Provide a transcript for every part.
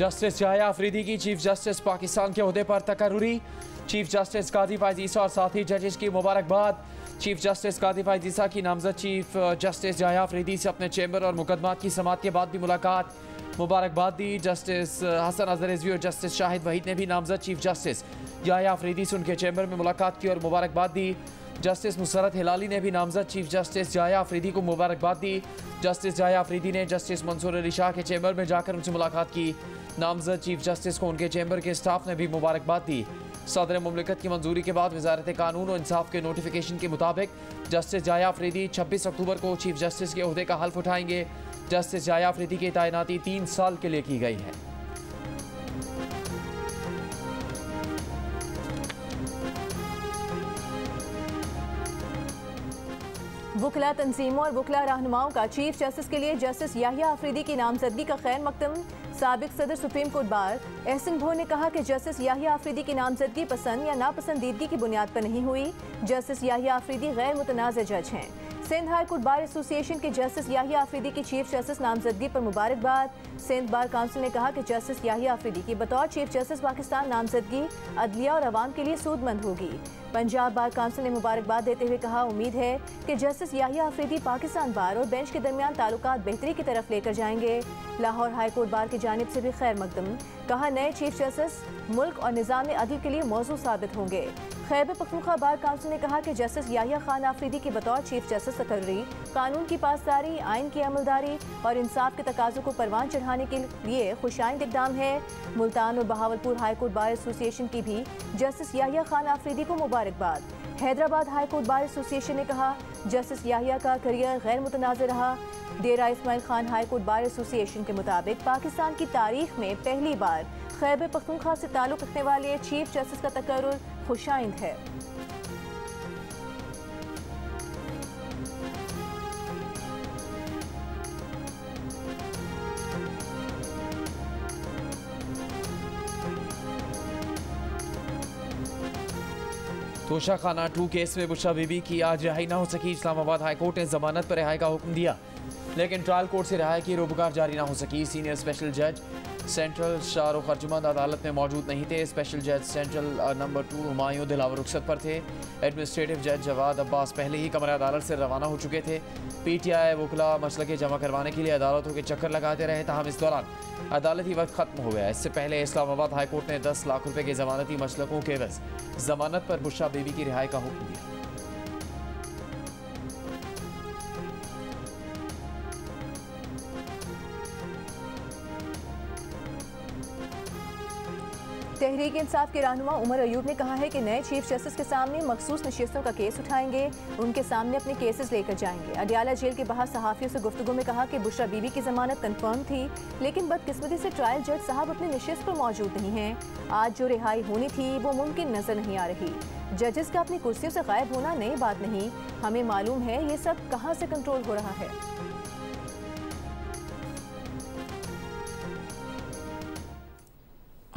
Justice जाया अफरीदी की chief justice Pakistan के अहदे पर तकर्री चीफ जस्टिस कादी फायदीसा और साथी जजेस की मुबारकबाद। चीफ जस्टिस कादी फायदीसा की नामजद चीफ जस्टिस जाया अफरीदी से अपने चैम्बर और मुकदमा की समात के बाद भी मुलाकात। मुबारकबाद दी, जस्टिस हसन अजहर रिजवी और जस्टिस शाहिद वहीद ने भी नामजद चीफ जस्टिस याया अफरीदी से उनके चैम्बर में मुलाकात की और मुबारकबाद दी। जस्टिस मुसरत हिलाली ने भी नामजद चीफ जस्टिस जाया अफरीदी को मुबारकबाद दी। जस्टिस जाया अफरीदी ने जस्टिस मंसूर अली शाह के चैम्बर में जाकर उनसे मुलाकात की। नामजद चीफ जस्टिस को उनके चैम्बर के स्टाफ ने भी मुबारकबाद दी। सदर ममलिकत की मंजूरी के बाद वजारत कानून और इंसाफ के नोटिफिकेशन के मुताबिक जस्टिस जाया अफरीदी छब्बीस अक्टूबर को चीफ जस्टिस के अहदे का हल्फ उठाएँगे। जस्टिस जाया अफरीदी की तैनाती तीन साल के लिए की गई है। वकला तंजीमों और वकला रहनुमाओं का चीफ जस्टिस के लिए जस्टिस याहिया अफरीदी की नामजदगी का खैर मकदम सबक सदर सुप्रीम कोर्ट बार। एहसन भो ने कहा कि जस्टिस याहिया अफरीदी की नामजदगी पसंद या नापसंदीदगी की बुनियाद पर नहीं हुई। जस्टिस याहिया अफरीदी गैर मुतनाज़ जज हैं। Sindh high court bar association के जस्टिस याहिया अफरीदी की चीफ जस्टिस नामजदगी पर मुबारकबाद। सिंध बार काउंसिल ने कहा कि जस्टिस याहिया अफरीदी की बतौर चीफ जस्टिस पाकिस्तान नामजदगी, अदलिया और आवाम के लिए सूदमंद होगी। पंजाब बार काउंसिल ने मुबारकबाद देते हुए कहा, उम्मीद है कि जस्टिस याहिया अफरीदी पाकिस्तान बार और बेंच के दरमियान ताल्लुकात बेहतरी की तरफ़ लेकर जाएँगे। लाहौर हाई कोर्ट बार की जानब से भी खैर मकदम। कहा, नए चीफ जस्टिस मुल्क और निज़ाम अदल के लिए मौजू साबित होंगे। खैबर पखनूखा बार काउंसिल ने कहा कि जस्टिस याहिया खान आफरीदी की बतौर चीफ जस्टिस तकर्री कानून की पासदारी, आइन की अमलदारी और इंसाफ के तकाजों को परवान चढ़ाने के लिए खुशाइंद इकदाम है। मुल्तान और बहावलपुर हाईकोर्ट बार एसोसिएशन की भी जस्टिस याहिया खान आफरीदी को मुबारकबाद। हैदराबाद हाईकोर्ट बार एसोसिएशन ने कहा, जस्टिस याहिया का करियर गैर मुतनाज़ रहा Dera Ismail Khan high court bar association के मुताबिक पाकिस्तान की तारीख में पहली बार खैबर पख्तूनख्वा से ताल्लुक़ रखने वाले चीफ जस्टिस का तकर्र खुशाइंद है। तोशा खाना टू केस में बुशा बीबी की आज रिहाई ना हो सकी। इस्लामाबाद हाईकोर्ट ने जमानत पर रिहाई का हुक्म दिया, लेकिन ट्रायल कोर्ट से रिहाई की रोबकार जारी ना हो सकी। सीनियर स्पेशल जज सेंट्रल शाहरुख अर्जुमंद अदालत में मौजूद नहीं थे। स्पेशल जज central number two Humayun Dilawar रुखसत पर थे। एडमिनिस्ट्रेटिव जज जवाद अब्बास पहले ही कमर अदालत से रवाना हो चुके थे। पी टी आई वकला मसल के जमा करवाने के लिए अदालतों के चक्कर लगाते रहे तहम इस दौरान। अदालती वक्त खत्म हो गया इससे पहले इस्लामाबाद हाईकोर्ट ने दस लाख रुपये के जमानती मसलकों के वज जमानत पर बुशा बीबी की रिहाई का हुक्म दिया। तहरीक इंसाफ के रहनुमा उमर अयूब ने कहा है कि नए चीफ जस्टिस के सामने मखसूस नशस्तों का केस उठाएंगे उनके सामने अपने केसेस लेकर जाएंगे अडियाला जेल के बाहर सहाफ़ियों से गुफ्तु में कहा कि बुशरा बीबी की जमानत कन्फर्म थी लेकिन बदकिस्मती से ट्रायल जज साहब अपने नशस्त पर मौजूद नहीं हैं आज जो रिहाई होनी थी वो मुमकिन नजर नहीं आ रही जजेस का अपनी कुर्सियों से गायब होना नई बात नहीं हमें मालूम है ये सब कहाँ से कंट्रोल हो रहा है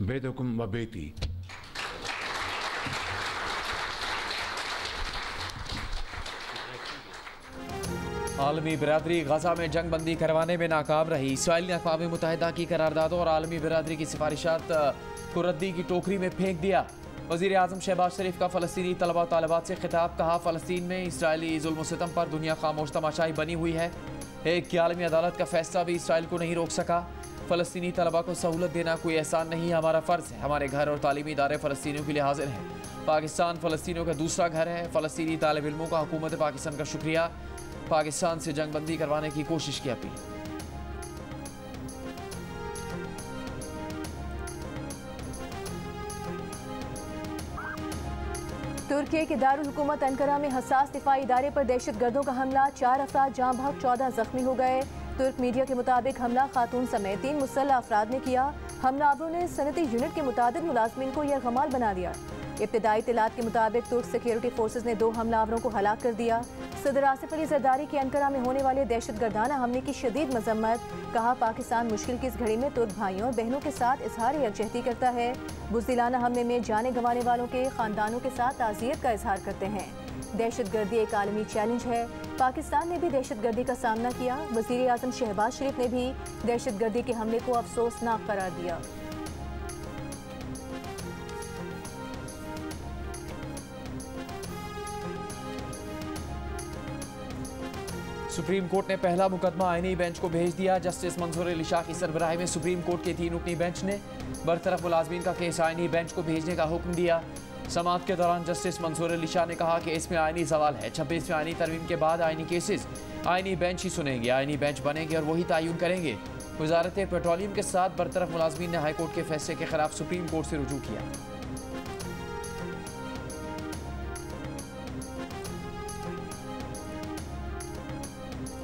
बेदकुम व आलमी बरदरी गजा में जंग बंदी करवाने में नाकाम रही। इसराइल ने अकवा मुतहदा की करारदादों और आलमी बरदरी की सिफारिशात को रद्दी की टोकरी में फेंक दिया। वज़ीर अजम शहबाज शरीफ का फ़लस्तनी तलबा तलबात से खिताब कहा, फ़लस्तीन में इसराइली जुल्मतम पर दुनिया खामोश तमाशाही बनी हुई है। एक की आलमी अदालत का फैसला भी इसराइल को नहीं रोक सका। फ़लस्तनी तलबा को सहूलत देना कोई एहसान नहीं, हमारा फ़र्ज़ है। हमारे घर और तालीमी इदारे फ़लस्तियों के लिए हाजिर हैं। पाकिस्तान फ़लस्तियों का दूसरा घर है। फ़लस्तनी तालब इलमों का हुकूमत पाकिस्तान का शुक्रिया। पाकिस्तान से जंग बंदी करवाने की कोशिश की अपील। तुर्की के दारुलकूमत अंकरा में हसास दिफाई इदारे पर दहशत गर्दों का हमला। चार अफराद जहाँ भाग, चौदह जख्मी हो गए। तुर्क मीडिया के मुताबिक हमला खातून समेत तीन मुसल्ह अफराद ने किया। हमलावरों ने सनती यूनिट के मुताद मुलाजमीन को यह यरगमाल बना दिया। इब्तदाई इतलात के मुताबिक तुर्क सिक्योरिटी फोर्सेज ने दो हमलावरों को हलाक कर दिया। सदर आसिफ अली जरदारी के अंकरा में होने वाले दहशत गर्दाना हमले की शदीद मजम्मत, कहा पाकिस्तान मुश्किल की इस घड़ी में तुर्क भाइयों और बहनों के साथ इजहार यकजहती करता है। बुजदिलाना हमले में जाने गंवाने वालों के खानदानों के साथ ताज़ियत का इजहार करते हैं। दहशत गर्दी एक आलमी चैलेंज है। पाकिस्तान ने भी दहशत गर्दी का सामना किया। वज़ीर अजम शहबाज शरीफ ने भी दहशत गर्दी के हमले को अफसोसनाक करार दिया। सुप्रीम कोर्ट ने पहला मुकदमा आईनी बेंच को भेज दिया। जस्टिस मंजूर अली शाह की सरबराही में सुप्रीम कोर्ट के तीन रुकनी बेंच ने बरतरफ मुलाजमीन का केस आईनी बेंच को भेजने का हुक्म दिया। समात के दौरान जस्टिस मंसूर अली शाह ने कहा कि इसमें आईनी सवाल है। छब्बीसवें आईनी तरमीम के बाद आईनी केसेस, आईनी बेंच ही सुनेंगे। आइनी बेंच बनेंगे और वही तयन करेंगे। वजारत पेट्रोलियम के साथ बरतरफ मुलाजमी ने हाईकोर्ट के फैसले के खिलाफ सुप्रीम कोर्ट से रजू किया।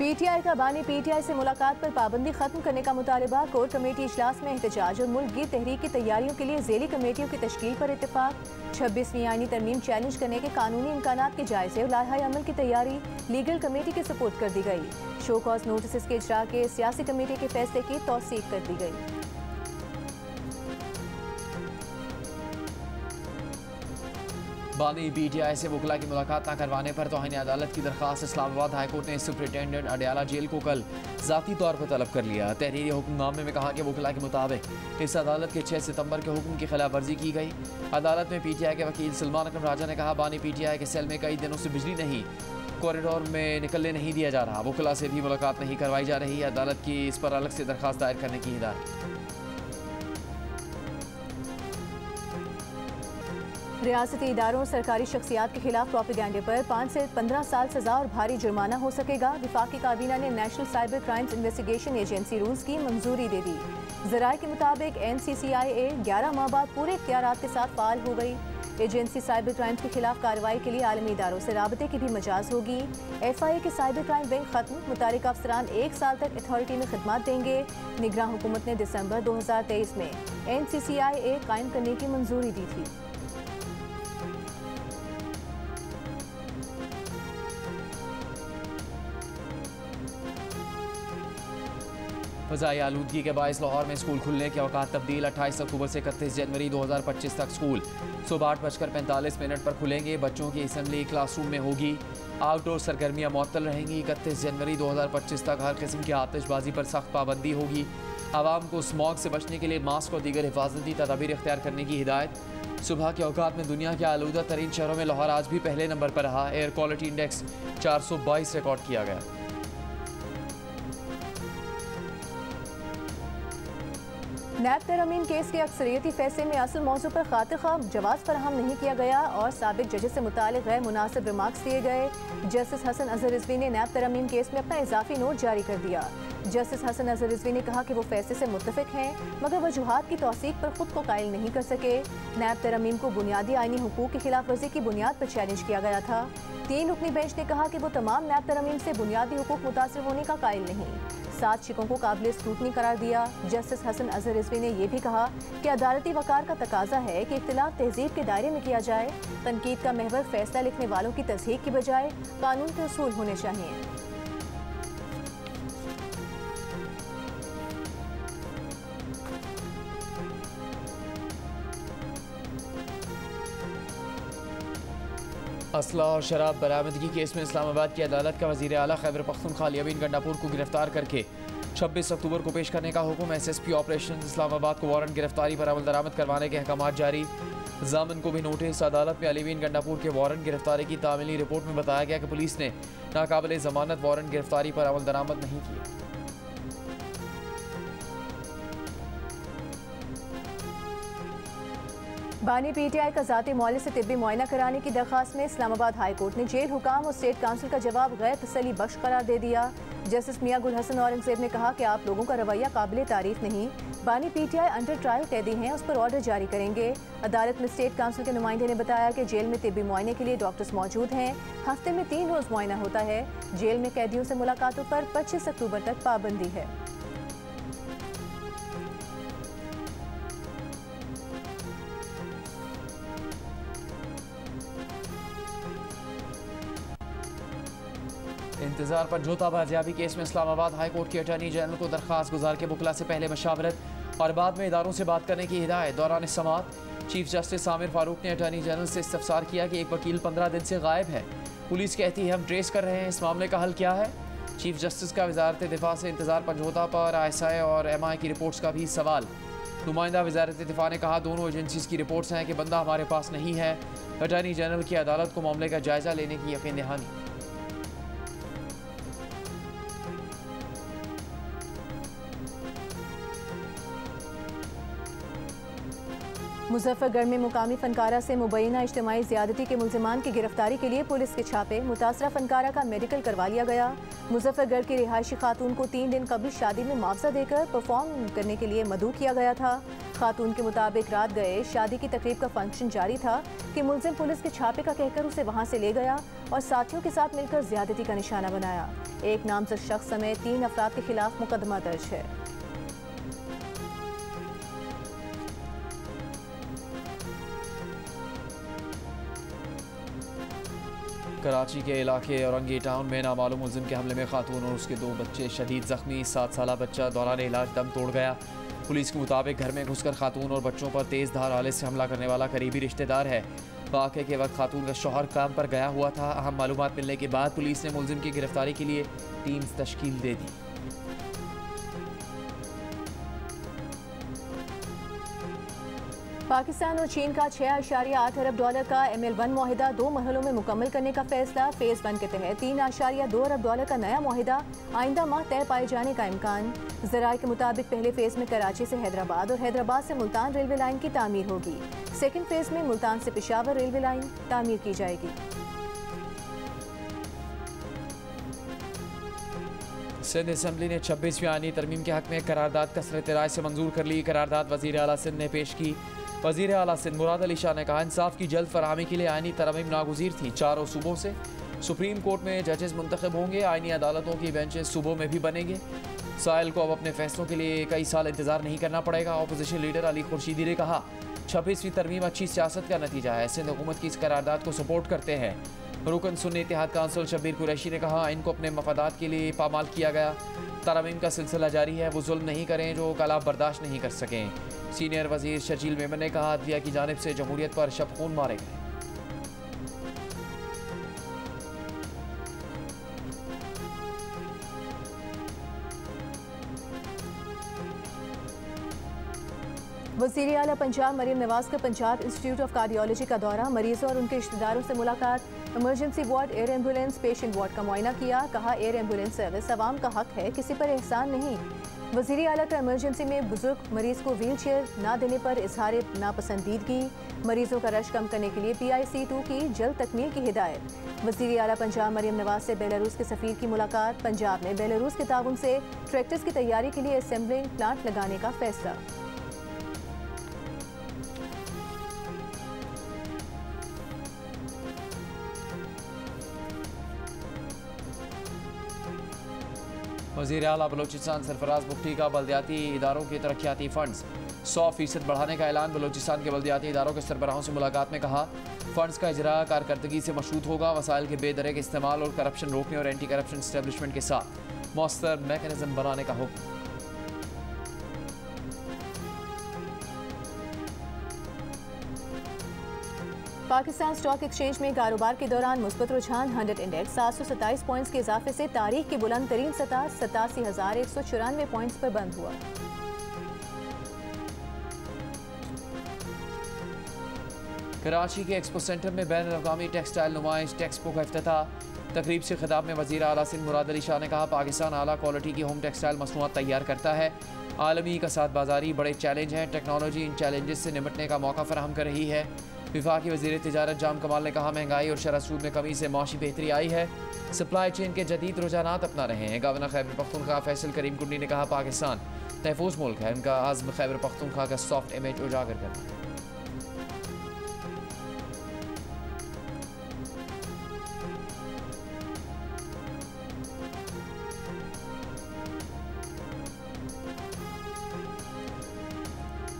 पीटीआई का बानी, पीटीआई से मुलाकात पर पाबंदी खत्म करने का मुतालबा कोर कमेटी इजलास में एहतजाज और मुल्क की तहरीक की तैयारियों के लिए जेली कमेटियों की तश्ल पर इतफाक छब्बीसवीं आइनी तरमीम चैलेंज करने के कानूनी इम्कान के जायजे और लाहा अमल की तैयारी लीगल कमेटी के सपोर्ट कर दी गई। शो कॉज नोटिस के इजरा के सियासी कमेटी के फैसले की तोसीक कर दी गई। बानी पी टी आई से वकला की मुलाकात न करवाने पर तोहनी अदालत की दरखास्त। इस्लामाबाद हाईकोर्ट ने सुप्रिटेंडेंट अडयाला जेल को कल ज़ाती तौर पर तलब कर लिया। तहरीरी हुक्मनामे में कहा कि वकला के मुताबिक इस अदालत के छः सितंबर के हुक्म की खिलाफ वर्जी की गई। अदालत में पी टी आई के वकील सलमान अकरम राजा ने कहा, बानी पी टी आई के सेल में कई दिनों से बिजली नहीं कॉरिडोर में निकलने नहीं दिया जा रहा। वकला से भी मुलाकात नहीं करवाई जा रही अदालत की इस पर अलग से दरखास्त दायर करने की हिदायत। रियासती इदारों सरकारी शख्सियात के खिलाफ प्रोपिगेंडे पर पाँच से पंद्रह साल सजा और भारी जुर्माना हो सकेगा। विफाकी काबीना ने national cyber crimes investigation agency rules की मंजूरी दे दी। जराये के मुताबिक एन सी सी आई ए ग्यारह माह बाद पूरे इख्तियार के साथ फाल हो गई। एजेंसी साइबर क्राइम के खिलाफ कार्रवाई के लिए आलमी इदारों से रबते की भी मजाज होगी। एफ़ आई ए के साइबर क्राइम बैंक खत्म मुताल अफसरान एक साल तक अथॉरिटी में खदमात देंगे। निगरान हुकूमत ने दिसंबर दो हज़ार तेईस में एन सी सी आई ए कायम करने की मंजूरी दी थी। फ़जाई आलूदगी के बायस लाहौर में स्कूल खुलने के अवकात तब्दील, अट्ठाईस अक्टूबर से इकतीस जनवरी दो हज़ार पच्चीस तक स्कूल। सुबह आठ बजकर पैंतालीस मिनट पर खुलेंगे। बच्चों की असम्बली क्लासरूम में होगी। आउटडोर सरगर्मियाँ मअतल रहेंगी। इकतीस जनवरी दो हज़ार पच्चीस तक हर किस्म की आतिशबाजी पर सख्त पाबंदी होगी। आवाम को स्मॉग से बचने के लिए मास्क और दीगर हिफाजती तदाबीर इख्तियार करने की हिदायत। सुबह के अवकात में दुनिया के आलूदा तरीन शहरों में लाहौर आज भी पहले नंबर पर रहा। एयर क्वालिटी इंडेक्स चार सौ बाईस रिकॉर्ड किया गया। नैब तरमीम केस के अक्सरियती फैसले में असल मौजू पर खातिर खा जवाब फराहम नहीं किया गया और सबक जजे से मुतल गैर मुनासिब रिमार्क्स दिए गए। जस्टिस हसन अजहर रिजवी ने नैब तरमीम केस में अपना इजाफी नोट जारी कर दिया। जस्टिस हसन अजहर रिजवी ने कहा कि वो फैसले से मुतफिक हैं, मगर वजूहत की तोसीक पर खुद को कायल नहीं कर सके। नैब तरमीम को बुनियादी आइनी हकूक की खिलाफ वर्जी की बुनियाद पर चैलेंज किया गया था। तीन रुकनी बेंच ने कहा कि वो तमाम नैब तरमीम से बुनियादी हकूक मुतासर होने का कायल नहीं। सात शिकों को काबिल स्क्रूटनी करार दिया। जस्टिस हसन अजहर रिजवी ने यह भी कहा कि अदालती वकार का तकाजा है कि इख्तलाफ तहजीब के दायरे में किया जाए। तनकीद का महवर फैसला लिखने वालों की तस्हीक की बजाय कानून के असूल होने चाहिए। असला और शराब बरामदगी केस में इस्लामाबाद की अदालत का वज़ीर अला खैबर पख्तूनख्वा अलीन गंडापुर को गिरफ़्तार करके। छब्बीस अक्टूबर को पेश करने का हुक्म S S P operation Islamabad को वारंट गिरफ्तारी पर अमल दरामद करवाने के अहकाम जारी। जामन को भी नोटिस, अदालत में अलीवीन गंडापुर के वारंट गिरफ्तारी की तामीली रिपोर्ट में बताया गया कि पुलिस ने नाकाबिल जमानत वारंट गिरफ्तारी पर अमल दरामद नहीं किया बानी पीटीआई का जाती मौल से तिब्बी मुआयना कराने की दरखास्त में इस्लामाबाद हाई कोर्ट ने जेल हुकाम और स्टेट काउंसिल का जवाब गैर तसली बख्श करार दे दिया। जस्टिस मियाँ गुल हसन औरंगज़ेब ने कहा कि आप लोगों का रवैया काबिल तारीफ़ नहीं। बानी पीटीआई अंडर ट्रायल कैदी हैं, उस पर ऑर्डर जारी करेंगे। अदालत में स्टेट काउंसिल के नुमाइंदे ने बताया कि जेल में तिब्बी मुआयने के लिए डॉक्टर्स मौजूद हैं। हफ़्ते में तीन रोज मुआयना होता है। जेल में कैदियों से मुलाकातों पर 25 अक्टूबर तक पाबंदी है। इंतज़ार पर जोता बाजियाबी केस में इस्लामाबाद हाई कोर्ट के अटर्नी जनरल को दरखास्त गुजार के बुकला से पहले मशावरत और बाद में इदारों से बात करने की हिदायत। दौरान समात चीफ जस्टिस आमिर फारूक ने अटर्नी जनरल से इस्तफसार किया कि एक वकील पंद्रह दिन से गायब है। पुलिस कहती है, हम ट्रेस कर रहे हैं, इस मामले का हल क्या है? चीफ जस्टिस का वजारत दिफा से इंतज़ार पंजोता पर आई एस आई और एम आई की रिपोर्ट्स का भी सवाल। नुमाइंदा वजारत दिफा ने कहा, दोनों एजेंसीज की रिपोर्ट्स हैं कि बंदा हमारे पास नहीं है। अटर्नी जनरल की अदालत को मामले का जायजा लेने की यकीन दहानी मुजफ्फरगढ़ में मुकामी फनकारा से मुबैना इज्तमाही ज्यादती के मुलजमान की गिरफ्तारी के लिए पुलिस के छापे। मुतासरा फनकारा का मेडिकल करवा लिया गया। मुजफ्फरगढ़ की रिहायशी खातून को तीन दिन कबल शादी में मुआवजा देकर परफॉर्म करने के लिए मदू किया गया था। खातून के मुताबिक रात गए, शादी की तकरीब का फ़ंक्शन जारी था कि मुलजिम पुलिस के छापे का कहकर उसे वहाँ से ले गया और साथियों के साथ मिलकर ज्यादती का निशाना बनाया। एक नामजद शख्स समेत तीन अफराद के खिलाफ मुकदमा दर्ज है। कराची के इलाके औरंगी टाउन में नामालूम मुलिम के हमले में खातून और उसके दो बच्चे शदीद जख्मी, सात साल बच्चा दौरान इलाज दम तोड़ गया। पुलिस के मुताबिक घर में घुसकर खातून और बच्चों पर तेज़ धार आले से हमला करने वाला करीबी रिश्तेदार है। वाक़े के वक्त खातून का शोहर काम पर गया हुआ था। अहम मालूम मिलने के बाद पुलिस ने मुलिम की गिरफ्तारी के लिए टीम तश्कील दे दी। पाकिस्तान और चीन का छह आशारिया आठ अरब डॉलर का एम एल वन माहिदा दो मरहलों में मुकम्मल करने का फैसला फ़ेज़ वन के तहत। तीन आशारिया दो अरब डॉलर का नया माहिदा आइंदा माह तय पाए जाने का इम्कान। जराये के मुताबिक पहले फ़ेज़ में कराची से हैदराबाद और हैदराबाद से मुल्तान रेलवे लाइन की तमीर होगी। सेकेंड फ़ेज़ में मुल्तान से पिशावर रेलवे लाइन तमीर की जाएगी। सिंध असम्बली ने छब्बीसवीं आनी तरमीम के हक में करारदाद कसरत राय से मंजूर कर ली। करारदाद वज़ीर अला सिंध ने पेश की। वज़ीर अला सिंध मुराद अली शाह ने कहा, इंसाफ की जल्द फरहमी के लिए आइनी तरमीम नागजीर थी। चारों सूबों से सुप्रीम कोर्ट में जजेस मुंतब होंगे आइनी अदालतों की बेंचेस सूबों में भी बनेंगे। साहिल को अब अपने फैसलों के लिए कई साल इंतज़ार नहीं करना पड़ेगा अपोजिशन लीडर अली खुर्शीदी ने कहा, छब्बीसवीं तरमीम अच्छी सियासत का नतीजा है, सिंध हुकूमत की इस करारदादा को सपोर्ट करते हैं। रुकन सुन इतिहाद काउंसिल शबीर कुरैशी ने कहा, इनको अपने मफादात के लिए पामाल किया गया। तरामीम का सिलसिला जारी है, वो जुल्म नहीं करें जो कला बर्दाश्त नहीं कर सकें। सीनियर वज़ीर शजील मेमन ने कहा अदलिया की जानब से जमहूरियत पर शब खून मारे गए वज़ीर अला पंजाब मरीम नवाज़ का पंजाब इंस्टीट्यूट ऑफ़ कार्डियोलॉजी का दौरा। मरीजों और उनके रिश्तेदारों से मुलाकात। Emergency ward, air ambulance, patient ward का मुआयना किया। कहा, एयर एंबुलेंस सर्विस आवाम का हक है, किसी पर एहसान नहीं। वज़ीर अला का इमरजेंसी में बुज़ुर्ग मरीज़ को व्हील चेयर न देने पर इजहार नापसंदीदगी। मरीजों का रश कम करने के लिए पी आई सी टू की जल्द तकमील की हिदायत। वज़ीर अला पंजाब मरीम नवाज़ से बेलारूस के सफ़ीर की मुलाकात। पंजाब में बेलारूस के ताउन से ट्रैक्टर्स की तैयारी के लिए असेंबलिंग प्लांट लगाने का फैसला। वज़ीर अला बलोचिस्तान सरफराज मुफ्ती का बलदियाती इदारों के तरक्याती फंड्स। सौ फ़ीसद बढ़ाने का ऐलान बलोचिस्तान के बलदियाती इदारों के सरबराहों से मुलाकात में कहा, फंड्स का इजरा कारकर्दगी से मशरूत होगा वसाइल के बेदरे के इस्तेमाल और करप्शन रोकने और एंटी करप्शन स्टैब्लिशमेंट के साथ। मौसर मैकेनिज्म बनाने का हुक्म। पाकिस्तान स्टॉक एक्सचेंज में कारोबार के दौरान मुस्बत रुझान, हंड्रेड इंडेक्स, सात सौ सत्ताईस पॉइंट्स के इजाफे से तारीख की बुलंद तरीन सतह सतासी हज़ार एक सौ चौरानवे पॉइंट्स पर बंद हुआ। कराची के एक्सपो सेंटर में बैन अवी टेक्सटाइल नुमाइश, टेक्सपो का अफ्ताह तकरीब से खिताब में वजी अला सिंध मुराद अली शाह ने कहा, पाकिस्तान अला क्वालिटी की होम टेक्सटाइल मसनूआत तैयार करता है। आलमी कसाद बाजारी बड़े चैलेंज हैं। टेक्नोलॉजी इन चैलेंजेस से निपटने का मौका फराहम कर रही है। विफाकी वजी तजारत जाम कमाल ने कहा, महँगाई और शरह सूद में कमी से माशी बेहतरी आई है। सप्लाई चेन के जदीद रुझान अपना रहे हैं। गवर्नर खैबर पख्तूनखा फैसल करीम कुंडी ने कहा, पाकिस्तान महफूज मुल्क है। उनका आज़म खैबर पख्तूनखा का सॉफ्ट इमेज उजागर करना है।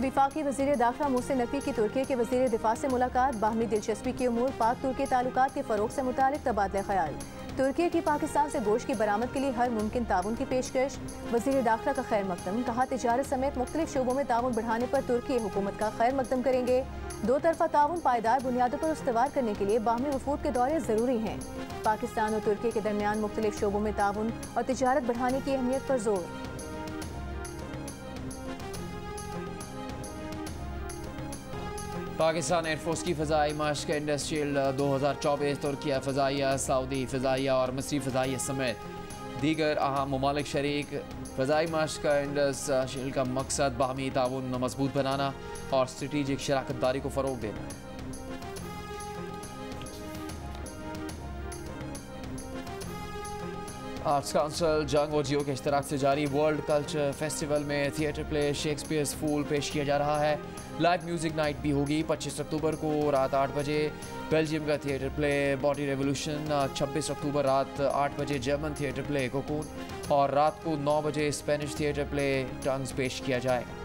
विफाकी वज़ीर दाखिला मोहसिन नकवी की तुर्की के वज़ीर दिफा से मुलाकात, बाहमी दिलचस्पी की उमूर, पाक तुर्की ताल्लुक के फ़रोग से मुतल तबादला ख्याल। तुर्की की पाकिस्तान से गोश्त की बरामद के लिए हर मुमकिन ताउन की पेशकश वज़ीर दाखिला का खैर मकदम, कहा तजारत समेत मुख्तलिफ़ शोबों में ताउन बढ़ाने पर तुर्की हुकूमत का खैर मकदम करेंगे। दो तरफा ताउन पायदार बुनियादों पर उसवार करने के लिए बाहमी वफूद के दौरे ज़रूरी हैं। पाकिस्तान और तुर्की के दरमियान मुख्तलिफ़ शोबों में ताउन और तजारत बढ़ाने की अहमियत पर ज़ोर। पाकिस्तान एयरफोर्स की फ़जाई मश्क इंडस्ट्रियल 2024 तुर्किया फ़जाइया, सऊदी फ़जाइया और मसी फ़जाइया समेत दीगर अहम ममालिक शरीक फ़जाई मश्क इंडस्ट्रियल का मकसद बाहमी ताउन मज़बूत बनाना और स्ट्रेटिजिक शराकत दारी को फ़रोग देना है। आर्ट्स काउंसिल जंग और जियो के इश्तराक से जारी वर्ल्ड कल्चर फेस्टिवल में थिएटर प्ले शेक्सपियर्स फूल पेश किया जा रहा है। लाइव म्यूज़िक नाइट भी होगी 25 अक्टूबर को रात 8 बजे। बेल्जियम का थिएटर प्ले बॉडी रेवोल्यूशन 26 अक्टूबर रात 8 बजे जर्मन थिएटर प्ले कोकून और रात को 9 बजे स्पेनिश थिएटर प्ले टंग्स पेश किया जाएगा।